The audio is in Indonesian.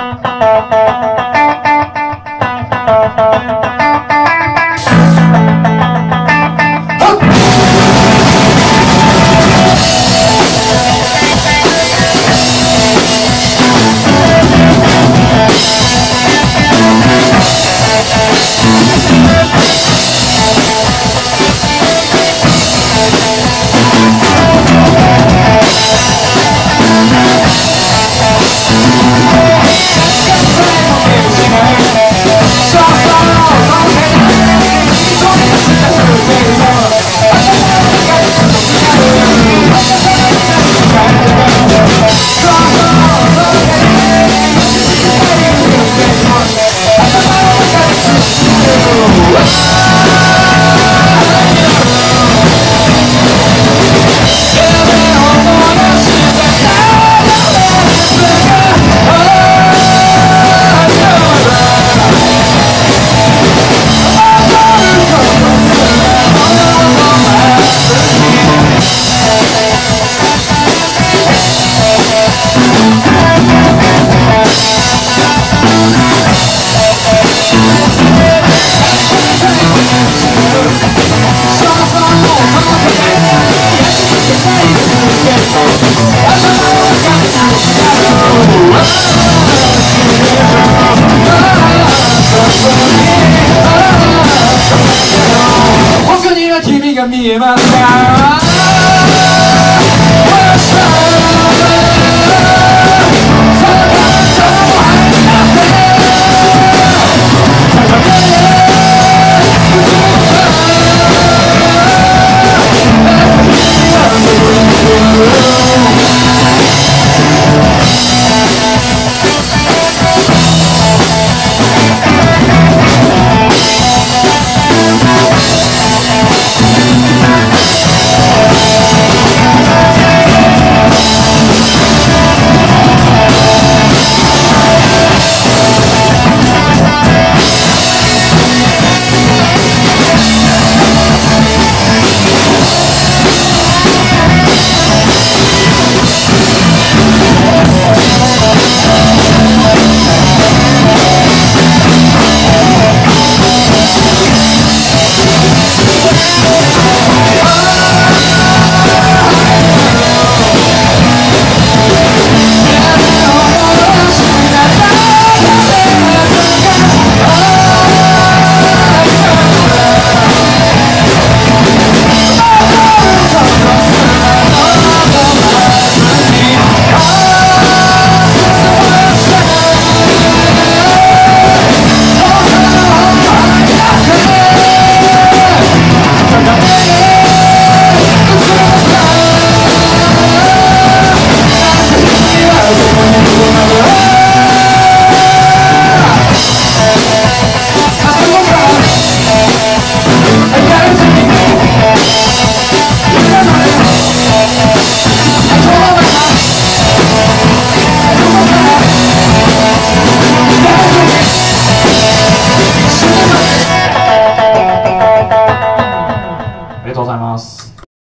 Thank you. see you, mascara.